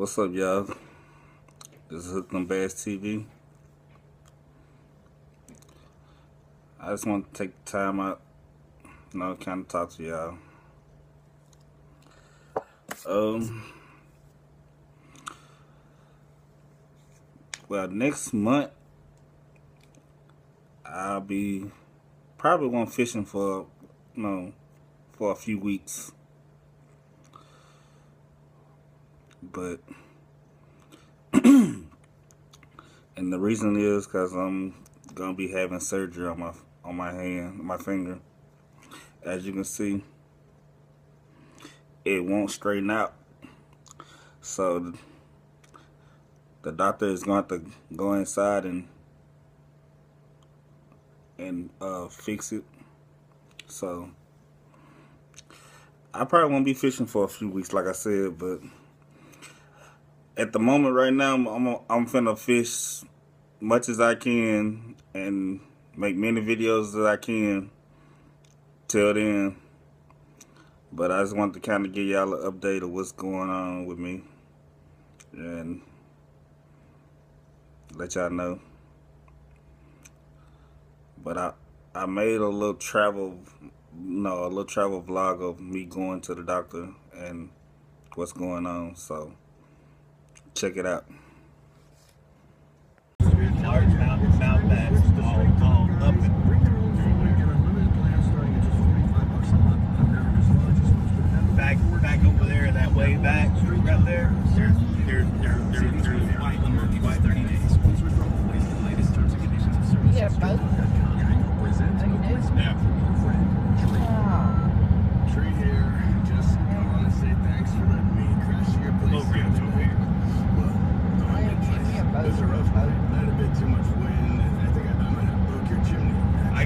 What's up, y'all? This is Hooked on Bass TV. I just want to take time out, you know, kind of talk to y'all. Um, well, next month I'll be probably going fishing for, you know, for a few weeks. But and the reason is because I'm gonna be having surgery on my on my hand, my finger. As you can see, it won't straighten out. So the doctor is going to, to go inside and and uh, fix it. So I probably won't be fishing for a few weeks, like I said, but at the moment right now, I'm I'm, finna fish much as I can and make many videos that I can till then. But I just want to kind of give y'all an update of what's going on with me and let y'all know. But I I made a little travel no, a little travel vlog of me going to the doctor and what's going on. So check it out. Large mountain, mountain bass, all, all up and back, back over there, that way back, right there. They're, they're, they're, they're, they're white, white 30 days. Yeah,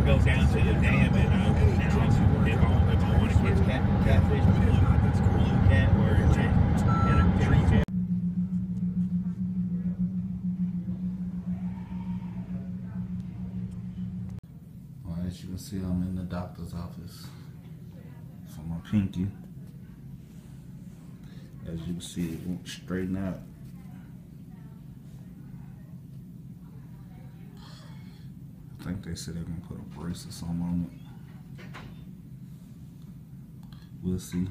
I go down to the dam and I go down if I, if I want to catch cat, catfish, blue, cool. blue cat or a cat, and a tree cat. Well, as you can see, I'm in the doctor's office for my pinky. As you can see, it won't straighten out. I think they said they're gonna put a brace or something on it. We'll see.